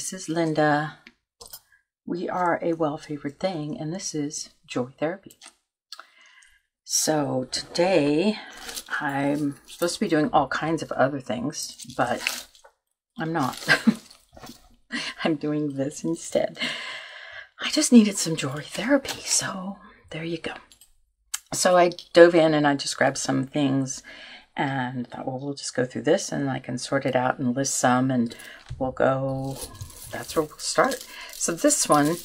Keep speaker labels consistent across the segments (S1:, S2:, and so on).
S1: This is Linda. We are a well favored thing, and this is Joy Therapy. So, today I'm supposed to be doing all kinds of other things, but I'm not. I'm doing this instead. I just needed some joy therapy, so there you go. So, I dove in and I just grabbed some things and thought, well, we'll just go through this and I can sort it out and list some and we'll go, that's where we'll start. So this one,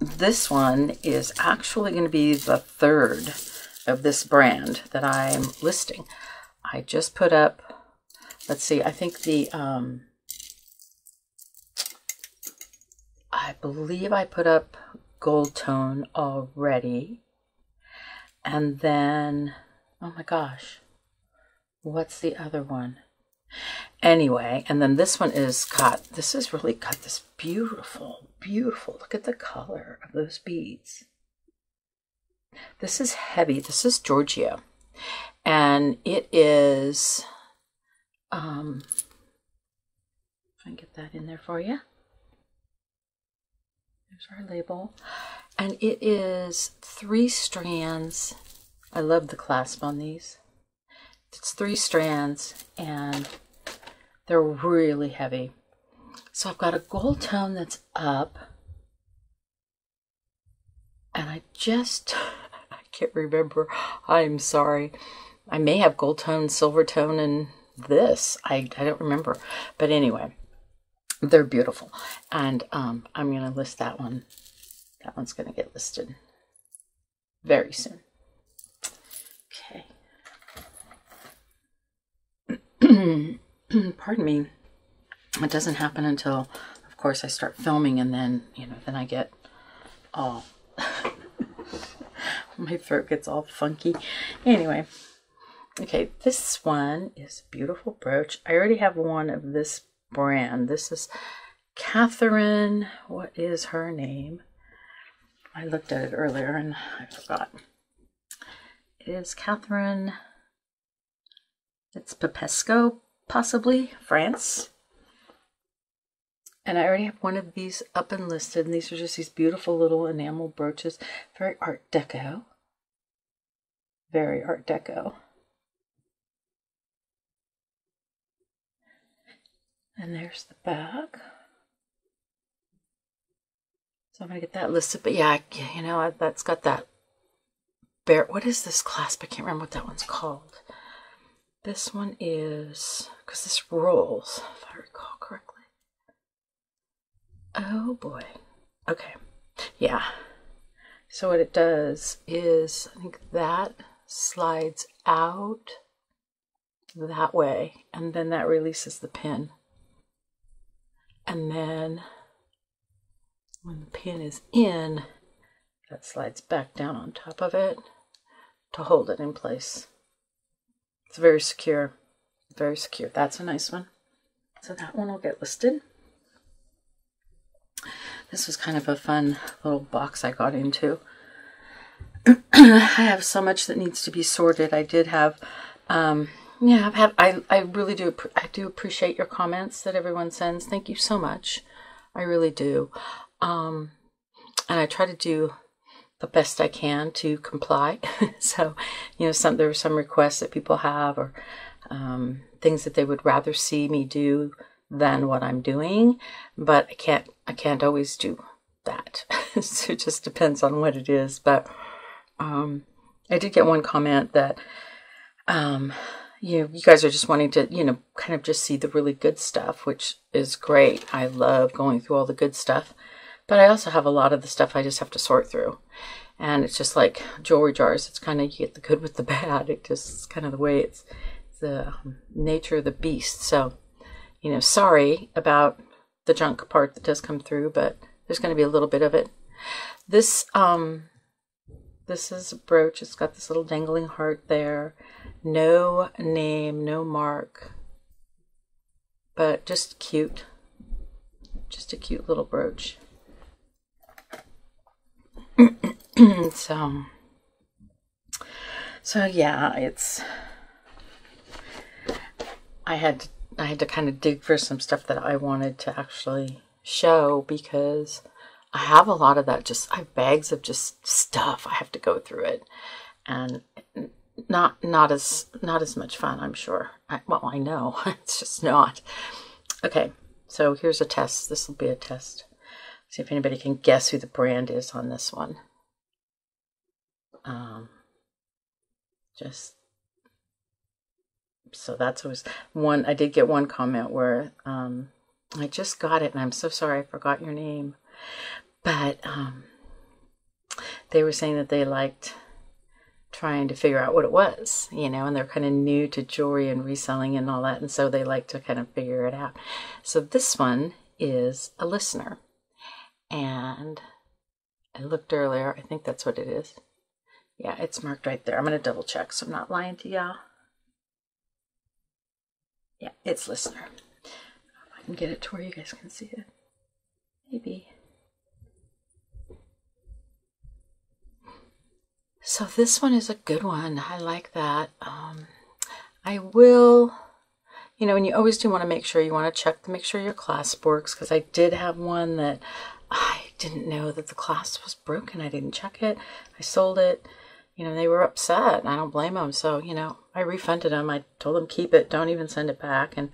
S1: this one is actually going to be the third of this brand that I'm listing. I just put up, let's see, I think the, um, I believe I put up Gold Tone already. And then Oh my gosh. What's the other one? Anyway, and then this one is got, this is really got this beautiful, beautiful, look at the color of those beads. This is heavy. This is Giorgio. And it is, um, if I can get that in there for you. There's our label. And it is three strands I love the clasp on these. It's three strands and they're really heavy. So I've got a gold tone that's up. And I just, I can't remember. I'm sorry. I may have gold tone, silver tone, and this. I, I don't remember. But anyway, they're beautiful. And um, I'm going to list that one. That one's going to get listed very soon. Hmm. pardon me, it doesn't happen until, of course, I start filming and then, you know, then I get all, my throat gets all funky. Anyway, okay, this one is beautiful brooch. I already have one of this brand. This is Catherine, what is her name? I looked at it earlier and I forgot. It is Catherine it's Popesco, possibly, France. And I already have one of these up and listed. And these are just these beautiful little enamel brooches. Very Art Deco. Very Art Deco. And there's the back. So I'm going to get that listed. But yeah, you know, that's got that bear. What is this clasp? I can't remember what that one's called. This one is, because this rolls, if I recall correctly. Oh boy. Okay. Yeah. So what it does is, I think that slides out that way, and then that releases the pin. And then when the pin is in, that slides back down on top of it to hold it in place. It's very secure. Very secure. That's a nice one. So that one will get listed. This was kind of a fun little box I got into. I have so much that needs to be sorted. I did have, um, yeah, I've had, I, I really do, I do appreciate your comments that everyone sends. Thank you so much. I really do. Um, and I try to do the best I can to comply. so, you know, some there are some requests that people have or um, things that they would rather see me do than what I'm doing, but I can't I can't always do that. so it just depends on what it is. But um, I did get one comment that um, you know, you guys are just wanting to, you know, kind of just see the really good stuff, which is great. I love going through all the good stuff. But I also have a lot of the stuff I just have to sort through. And it's just like jewelry jars. It's kind of, you get the good with the bad. It just, kind of the way it's, the um, nature of the beast. So, you know, sorry about the junk part that does come through, but there's going to be a little bit of it. This, um, this is a brooch. It's got this little dangling heart there. No name, no mark, but just cute. Just a cute little brooch. so, so yeah, it's. I had I had to kind of dig for some stuff that I wanted to actually show because I have a lot of that. Just I have bags of just stuff. I have to go through it, and not not as not as much fun. I'm sure. I, well, I know it's just not. Okay, so here's a test. This will be a test. See if anybody can guess who the brand is on this one. Um, just so that's always one. I did get one comment where um, I just got it, and I'm so sorry I forgot your name, but um, they were saying that they liked trying to figure out what it was, you know, and they're kind of new to jewelry and reselling and all that, and so they like to kind of figure it out. So this one is a Lisner, and I looked earlier. I think that's what it is. Yeah, it's marked right there. I'm going to double check so I'm not lying to y'all. Yeah, it's Lisner. I can get it to where you guys can see it. Maybe. So this one is a good one. I like that. Um, I will, you know, and you always do want to make sure you want to check to make sure your clasp works because I did have one that I didn't know that the clasp was broken. I didn't check it. I sold it. You know, they were upset. I don't blame them. So, you know, I refunded them. I told them keep it. Don't even send it back. And,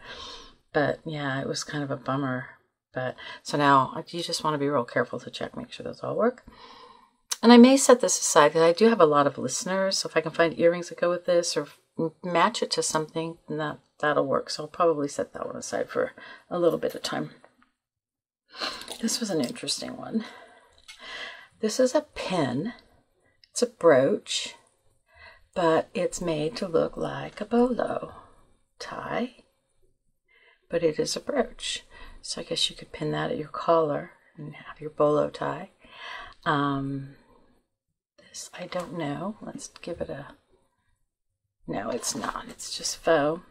S1: but yeah, it was kind of a bummer. But so now uh, you just want to be real careful to check, make sure those all work. And I may set this aside because I do have a lot of Lisners. So if I can find earrings that go with this or match it to something, that, that'll work. So I'll probably set that one aside for a little bit of time. This was an interesting one. This is a pin. It's a brooch, but it's made to look like a bolo tie, but it is a brooch. So I guess you could pin that at your collar and have your bolo tie. Um, this, I don't know. Let's give it a, no, it's not. It's just faux.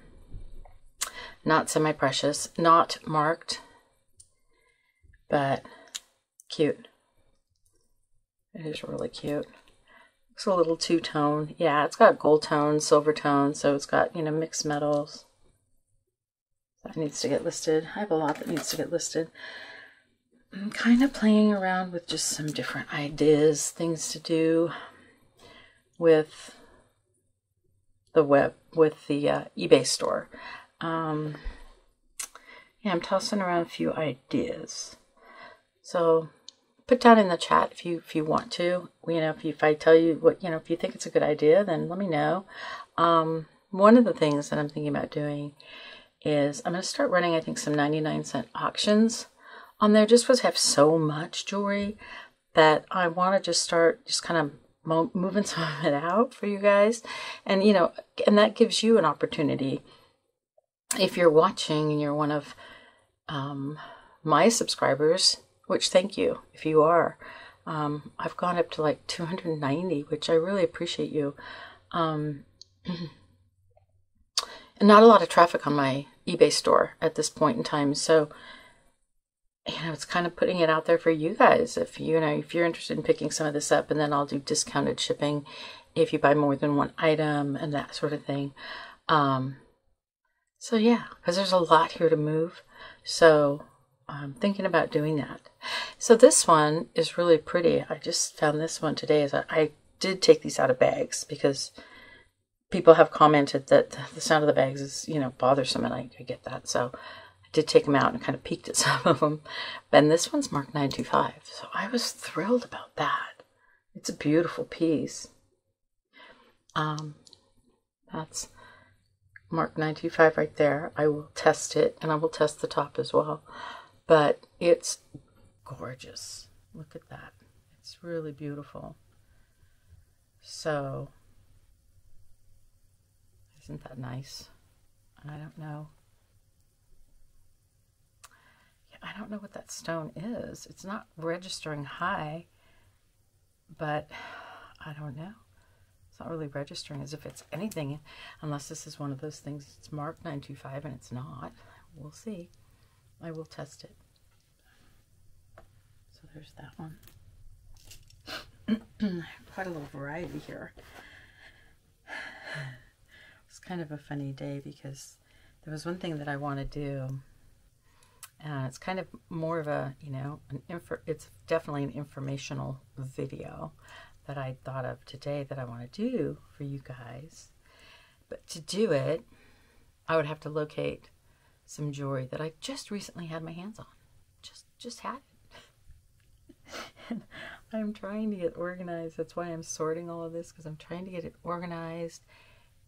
S1: Not semi-precious, not marked but cute. It is really cute. Looks a little two-tone. Yeah, it's got gold tone, silver tone, so it's got, you know, mixed metals. That needs to get listed. I have a lot that needs to get listed. I'm kind of playing around with just some different ideas, things to do with the web, with the uh, eBay store. Um, yeah, I'm tossing around a few ideas. So put down in the chat if you if you want to. You know, if you, if I tell you what you know, if you think it's a good idea, then let me know. Um, one of the things that I'm thinking about doing is I'm going to start running, I think, some 99 cent auctions on there just because I have so much jewelry that I want to just start just kind of moving some of it out for you guys. And, you know, and that gives you an opportunity if you're watching and you're one of um, my subscribers which thank you if you are. Um, I've gone up to like 290, which I really appreciate you. Um, and not a lot of traffic on my eBay store at this point in time. So, you know, it's kind of putting it out there for you guys. If you know, if you're interested in picking some of this up, and then I'll do discounted shipping if you buy more than one item and that sort of thing. Um, so yeah, because there's a lot here to move. So I'm thinking about doing that. So this one is really pretty. I just found this one today. As I, I did take these out of bags because people have commented that the sound of the bags is, you know, bothersome, and I, I get that. So I did take them out and kind of peeked at some of them. And this one's marked 925, so I was thrilled about that. It's a beautiful piece. Um, that's mark 925 right there. I will test it, and I will test the top as well but it's gorgeous. Look at that. It's really beautiful. So, isn't that nice? I don't know. I don't know what that stone is. It's not registering high, but I don't know. It's not really registering as if it's anything, unless this is one of those things. It's marked 925 and it's not. We'll see. I will test it. So there's that one. Quite a little variety here. It's kind of a funny day because there was one thing that I want to do. And it's kind of more of a, you know, an info, it's definitely an informational video that I thought of today that I want to do for you guys. But to do it, I would have to locate some jewelry that I just recently had my hands on. Just just had it. I'm trying to get organized. That's why I'm sorting all of this because I'm trying to get it organized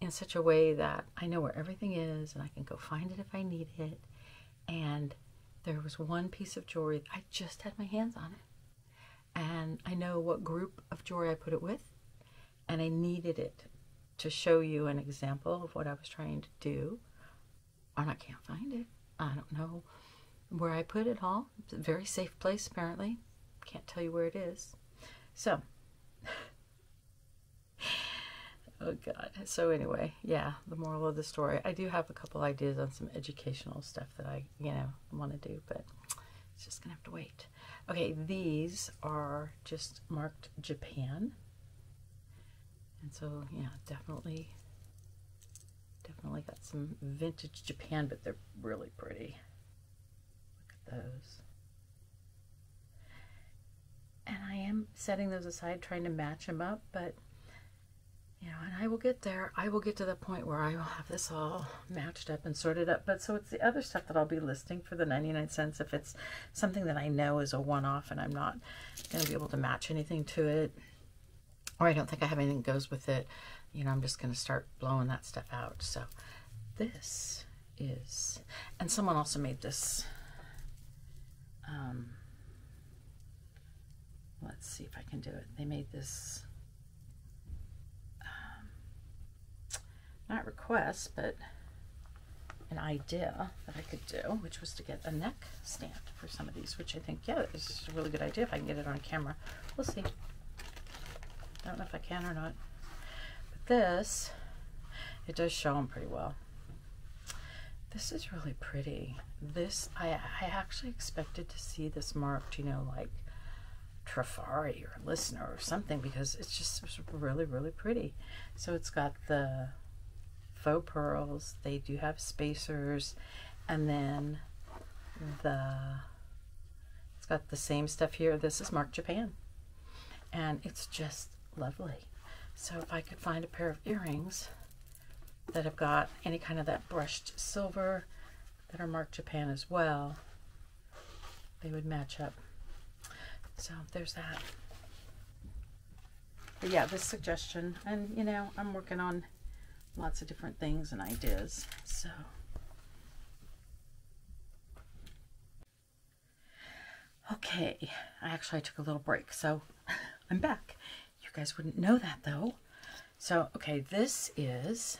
S1: in such a way that I know where everything is and I can go find it if I need it. And there was one piece of jewelry I just had my hands on it. And I know what group of jewelry I put it with. And I needed it to show you an example of what I was trying to do. And I can't find it. I don't know where I put it all. It's a very safe place, apparently. Can't tell you where it is. So, oh God. So, anyway, yeah, the moral of the story. I do have a couple ideas on some educational stuff that I, you know, want to do, but it's just going to have to wait. Okay, these are just marked Japan. And so, yeah, definitely, definitely got some vintage Japan, but they're really pretty. Look at those. And I am setting those aside, trying to match them up, but you know, and I will get there. I will get to the point where I will have this all matched up and sorted up. But so it's the other stuff that I'll be listing for the 99 cents if it's something that I know is a one-off and I'm not going to be able to match anything to it or I don't think I have anything goes with it, you know, I'm just going to start blowing that stuff out. So this is, and someone also made this, um, let's see if I can do it. They made this, um, not request, but an idea that I could do, which was to get a neck stand for some of these, which I think, yeah, this is a really good idea if I can get it on camera. We'll see. I don't know if I can or not. This, it does show them pretty well. This is really pretty. This, I, I actually expected to see this marked, you know, like Trifari or Lisner or something because it's just it's really, really pretty. So it's got the faux pearls. They do have spacers. And then the, it's got the same stuff here. This is marked Japan. And it's just lovely. So if I could find a pair of earrings that have got any kind of that brushed silver that are marked Japan as well, they would match up. So there's that. But yeah, this suggestion, and you know, I'm working on lots of different things and ideas. So. Okay, I actually took a little break, so I'm back guys wouldn't know that though. So, okay, this is,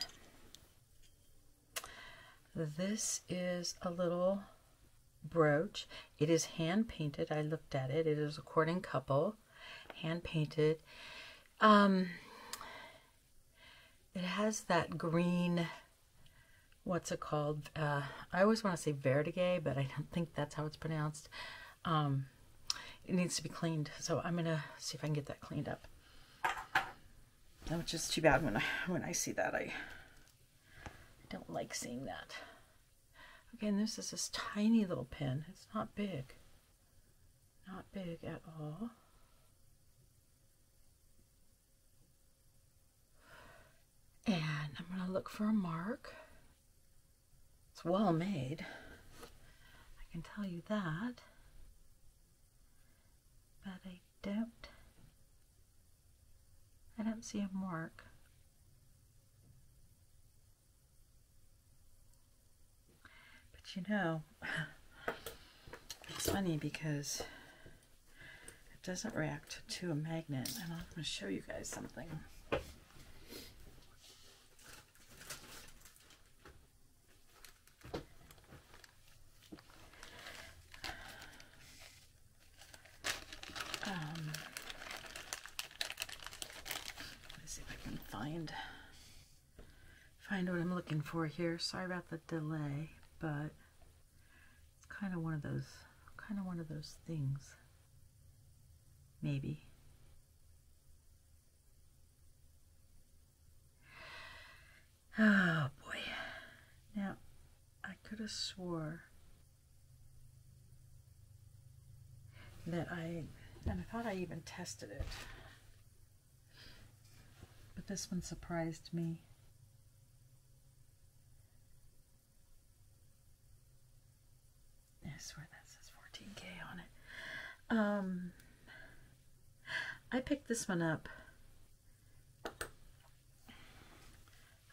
S1: this is a little brooch. It is hand painted. I looked at it. It is a courting couple, hand painted. Um, it has that green, what's it called? Uh, I always want to say verdigris, but I don't think that's how it's pronounced. Um, it needs to be cleaned, so I'm going to see if I can get that cleaned up which is too bad when I when I see that I I don't like seeing that. Again, this is this tiny little pin. It's not big. Not big at all. And I'm going to look for a mark. It's well made. I can tell you that. But I don't I don't see a mark. But you know, it's funny because it doesn't react to a magnet. And I'm going to show you guys something. find what I'm looking for here. Sorry about the delay, but it's kind of one of those, kind of one of those things. Maybe. Oh boy. Now, I could have swore that I, and I thought I even tested it. But this one surprised me. I swear that says 14K on it. Um, I picked this one up.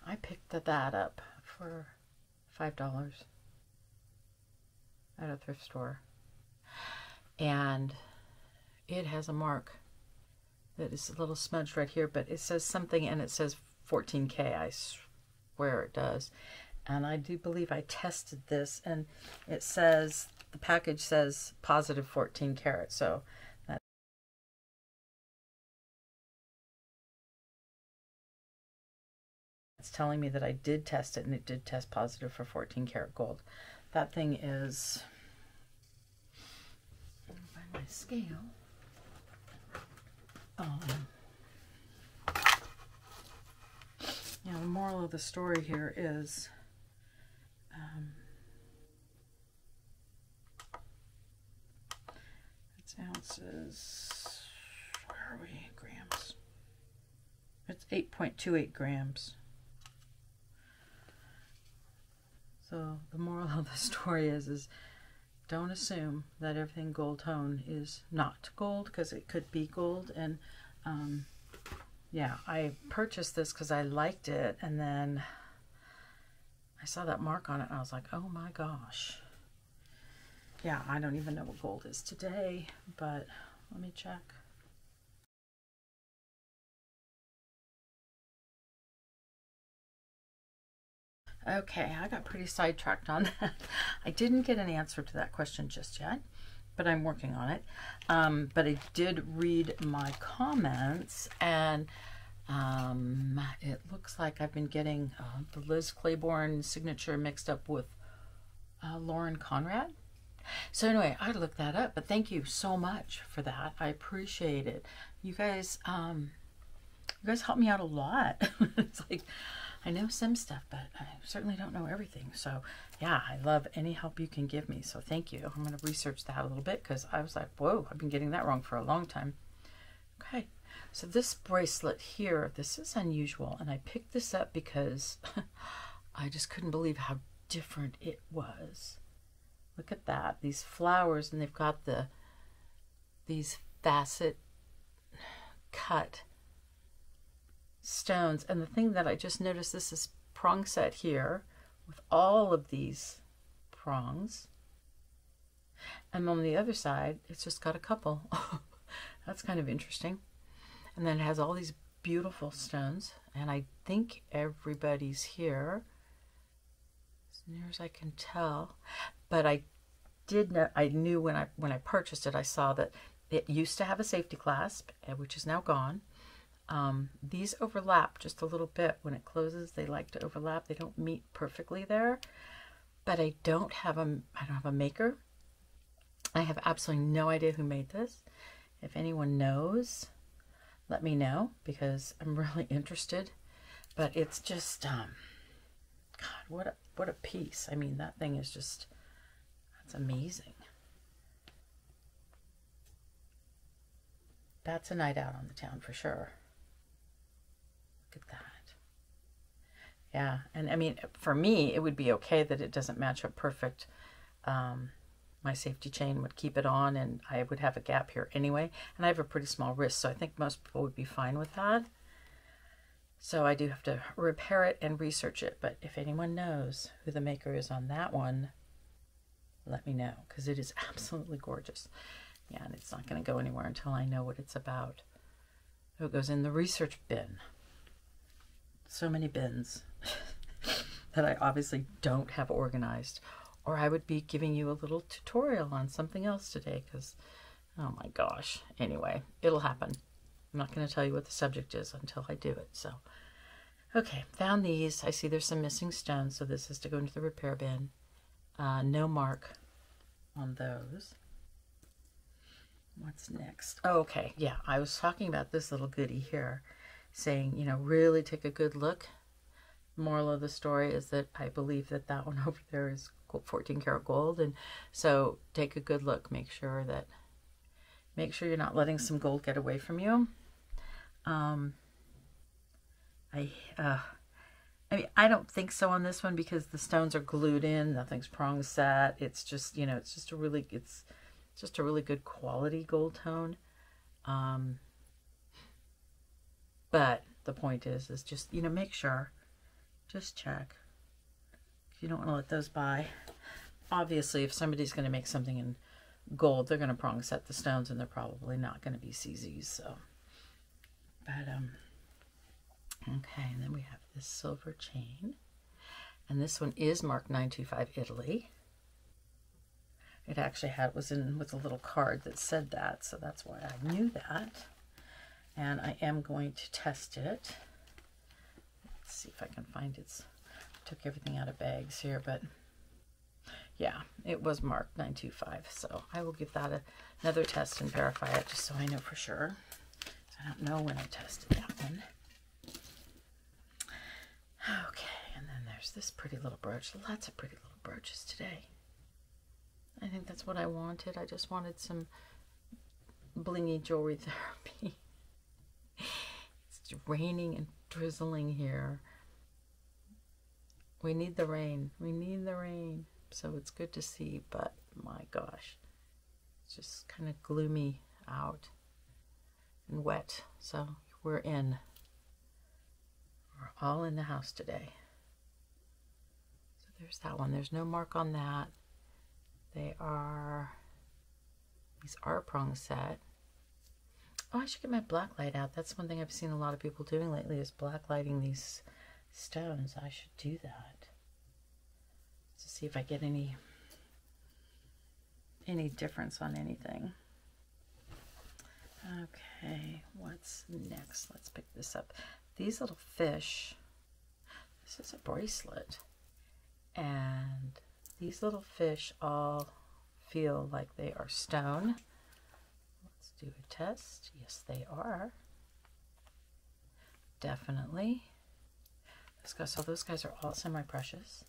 S1: I picked that up for five dollars at a thrift store, and it has a mark that is a little smudged right here, but it says something and it says 14K. I swear it does. And I do believe I tested this and it says, the package says positive 14 karat. So that it's telling me that I did test it and it did test positive for 14 karat gold. That thing is, by my scale, um, yeah, the moral of the story here is um, it's ounces. Where are we? Grams. It's 8.28 grams. So the moral of the story is is don't assume that everything gold tone is not gold because it could be gold and um, yeah I purchased this because I liked it and then I saw that mark on it and I was like oh my gosh yeah I don't even know what gold is today but let me check Okay, I got pretty sidetracked on that. I didn't get an answer to that question just yet, but I'm working on it. Um, but I did read my comments, and um, it looks like I've been getting uh, the Liz Claiborne signature mixed up with uh, Lauren Conrad. So anyway, I looked that up, but thank you so much for that. I appreciate it. You guys, um, you guys help me out a lot. it's like I know some stuff, but I certainly don't know everything. So, yeah, I love any help you can give me. So, thank you. I'm going to research that a little bit because I was like, whoa, I've been getting that wrong for a long time. Okay, so this bracelet here, this is unusual. And I picked this up because I just couldn't believe how different it was. Look at that. These flowers, and they've got the these facet cut stones. And the thing that I just noticed, this is prong set here with all of these prongs. And on the other side, it's just got a couple. That's kind of interesting. And then it has all these beautiful stones. And I think everybody's here, as near as I can tell. But I did know, I knew when I when I purchased it, I saw that it used to have a safety clasp, eh, which is now gone. Um, these overlap just a little bit. When it closes, they like to overlap. They don't meet perfectly there. But I don't have a, I don't have a maker. I have absolutely no idea who made this. If anyone knows, let me know because I'm really interested. But it's just, um, God, what a, what a piece. I mean, that thing is just, that's amazing. That's a night out on the town for sure. Look at that. Yeah, and I mean, for me, it would be okay that it doesn't match up perfect. Um, my safety chain would keep it on and I would have a gap here anyway. And I have a pretty small wrist, so I think most people would be fine with that. So I do have to repair it and research it. But if anyone knows who the maker is on that one, let me know because it is absolutely gorgeous. Yeah, and it's not going to go anywhere until I know what it's about. it goes in the research bin so many bins that I obviously don't have organized. Or I would be giving you a little tutorial on something else today because, oh my gosh. Anyway, it'll happen. I'm not going to tell you what the subject is until I do it. So, okay, found these. I see there's some missing stones, so this has to go into the repair bin. Uh, no mark on those. What's next? Oh, okay, yeah, I was talking about this little goodie here saying, you know, really take a good look moral of the story is that I believe that that one over there is 14 karat gold. And so take a good look. Make sure that, make sure you're not letting some gold get away from you. Um, I, uh, I mean, I don't think so on this one because the stones are glued in. Nothing's prong set. It's just, you know, it's just a really, it's just a really good quality gold tone. Um, but the point is, is just, you know, make sure, just check. You don't want to let those by. Obviously, if somebody's going to make something in gold, they're going to prong set the stones and they're probably not going to be CZs. So, but, um, okay. And then we have this silver chain. And this one is marked 925 Italy. It actually had was in with a little card that said that, so that's why I knew that. And I am going to test it. Let's see if I can find its. Took everything out of bags here, but yeah, it was marked 925. So I will give that a, another test and verify it just so I know for sure. I don't know when I tested that one. Okay, and then there's this pretty little brooch. Lots of pretty little brooches today. I think that's what I wanted. I just wanted some blingy jewelry therapy. it's raining and drizzling here. We need the rain. We need the rain. So it's good to see, but my gosh, it's just kind of gloomy out and wet. So we're in. We're all in the house today. So there's that one. There's no mark on that. They are, these are prong set. Oh, I should get my black light out. That's one thing I've seen a lot of people doing lately is black lighting these stones. I should do that. To see if I get any any difference on anything. Okay, what's next? Let's pick this up. These little fish, this is a bracelet. And these little fish all feel like they are stone. Do a test. Yes, they are. Definitely. So those guys are all semi-precious.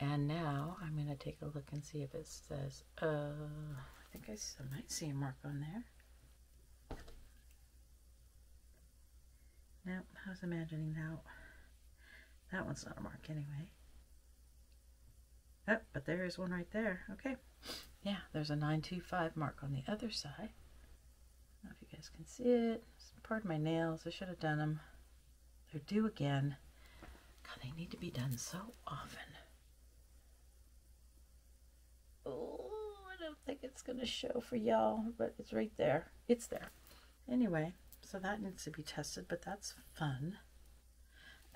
S1: And now I'm going to take a look and see if it says, uh, I think I, I might see a mark on there. Nope, I was imagining that. That one's not a mark anyway. Oh, but there is one right there. Okay. Yeah, there's a 925 mark on the other side. I don't know if you guys can see it. Pardon my nails. I should have done them. They're due again. God, they need to be done so often. Oh, I don't think it's going to show for y'all, but it's right there. It's there. Anyway, so that needs to be tested, but that's fun.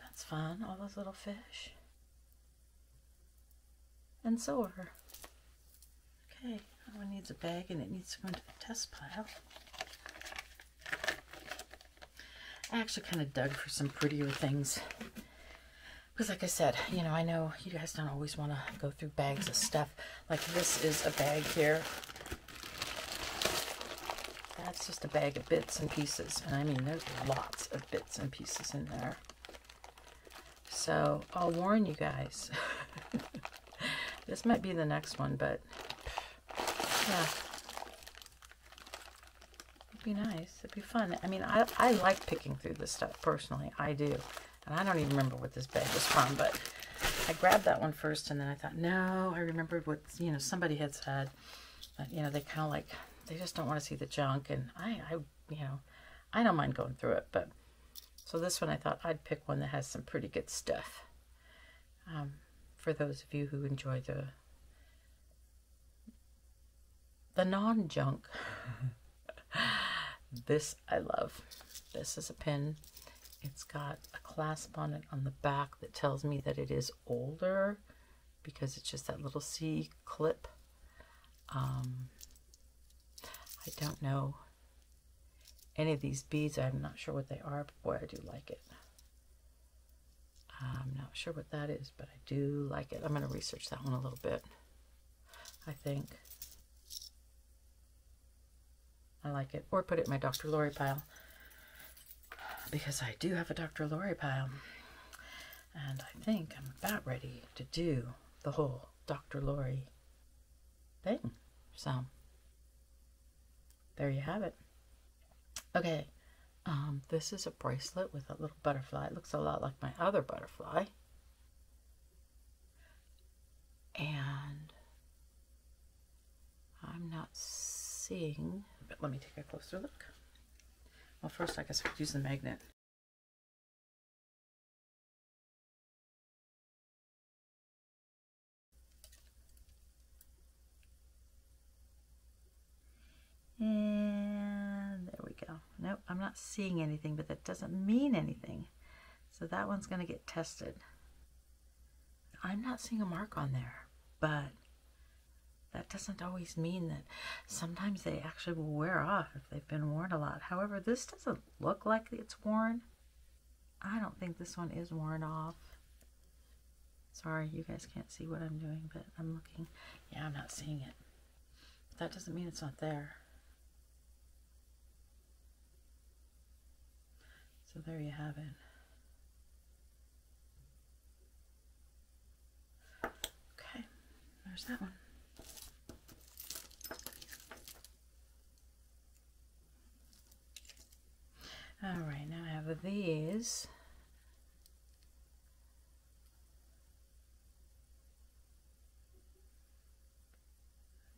S1: That's fun, all those little fish and so are. Okay, that one needs a bag and it needs to go into the test pile. I actually kind of dug for some prettier things. Because like I said, you know, I know you guys don't always want to go through bags of stuff. Like this is a bag here. That's just a bag of bits and pieces. And I mean, there's lots of bits and pieces in there. So I'll warn you guys. This might be the next one, but yeah. It'd be nice. It'd be fun. I mean, I, I like picking through this stuff personally. I do. And I don't even remember what this bag was from, but I grabbed that one first and then I thought, no, I remembered what, you know, somebody had said. But, you know, they kind of like, they just don't want to see the junk. And I, I, you know, I don't mind going through it. But so this one I thought I'd pick one that has some pretty good stuff. Um, for those of you who enjoy the the non-junk. this I love. This is a pin. It's got a clasp on it on the back that tells me that it is older because it's just that little C clip. Um, I don't know any of these beads. I'm not sure what they are, but boy, I do like it. I'm not sure what that is, but I do like it. I'm going to research that one a little bit, I think. I like it. Or put it in my Dr. Lori pile. because I do have a Dr. Lori pile. And I think I'm about ready to do the whole Dr. Lori thing. So, there you have it. Okay, um, this is a bracelet with a little butterfly. It looks a lot like my other butterfly. And I'm not seeing, but let me take a closer look. Well, first I guess I could use the magnet. And there we go. Nope, I'm not seeing anything, but that doesn't mean anything. So that one's going to get tested. I'm not seeing a mark on there, but that doesn't always mean that sometimes they actually will wear off if they've been worn a lot. However, this doesn't look like it's worn. I don't think this one is worn off. Sorry, you guys can't see what I'm doing, but I'm looking. Yeah, I'm not seeing it. But that doesn't mean it's not there. So there you have it. Okay, there's that one. All right, now I have these.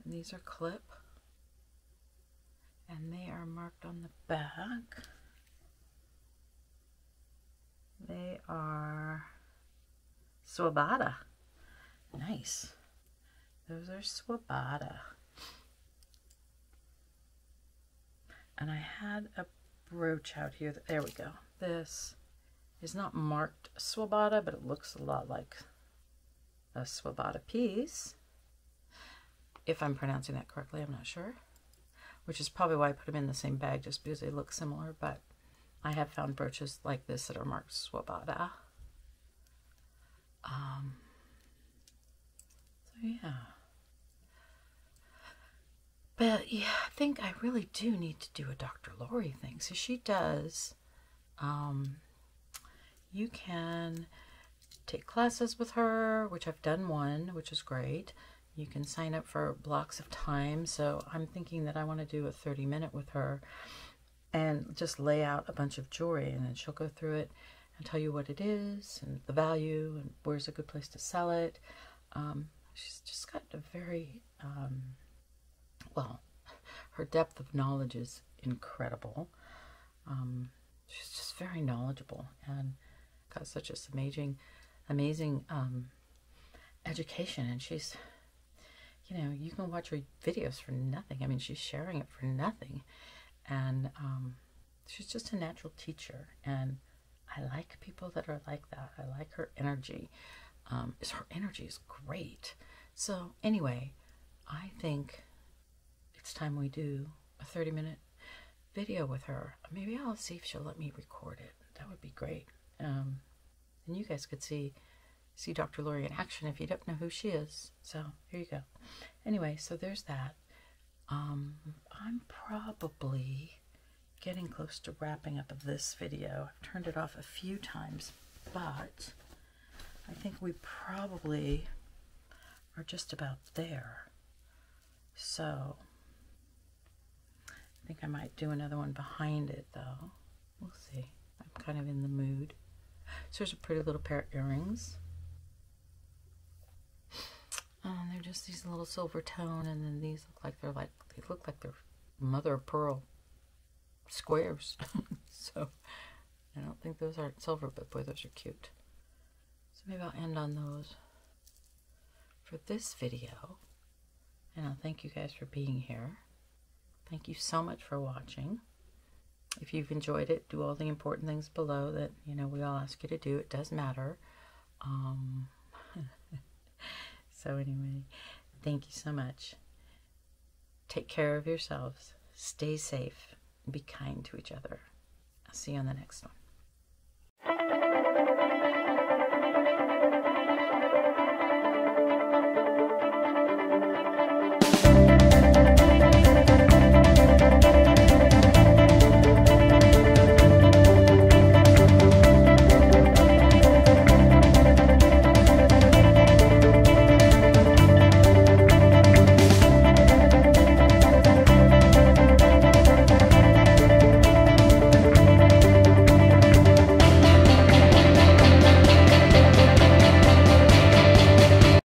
S1: And these are clip. And they are marked on the back. They are Swoboda. Nice. Those are Swoboda. And I had a brooch out here. There we go. This is not marked Swoboda, but it looks a lot like a Swoboda piece. If I'm pronouncing that correctly, I'm not sure. Which is probably why I put them in the same bag, just because they look similar, but I have found brooches like this that are marked Swoboda. Um, so yeah. But yeah, I think I really do need to do a Dr. Lori thing. So she does, um, you can take classes with her, which I've done one, which is great. You can sign up for blocks of time. So I'm thinking that I want to do a 30 minute with her and just lay out a bunch of jewelry and then she'll go through it and tell you what it is and the value and where's a good place to sell it. Um, she's just got a very, um, well, her depth of knowledge is incredible. Um, she's just very knowledgeable and got such a amazing, amazing um, education. And she's, you know, you can watch her videos for nothing. I mean, she's sharing it for nothing and um, she's just a natural teacher and i like people that are like that i like her energy um, her energy is great so anyway i think it's time we do a 30 minute video with her. Maybe i'll see if she'll let me record it. That would be great. Um, and you guys could see see dr lori in action if you don't know who she is. So here you go. Anyway so there's that. Um, I'm probably getting close to wrapping up of this video. I've turned it off a few times, but I think we probably are just about there. So think I might do another one behind it though. We'll see. I'm kind of in the mood. So there's a pretty little pair of earrings. Um, they're just these little silver tone, and then these look like they're like they look like they're mother of pearl squares. so I don't think those aren't silver, but boy, those are cute. So maybe I'll end on those for this video. And I'll thank you guys for being here. Thank you so much for watching. If you've enjoyed it, do all the important things below that, you know, we all ask you to do. It does matter. Um, So, anyway, thank you so much. Take care of yourselves, stay safe, be kind to each other. I'll see you on the next one.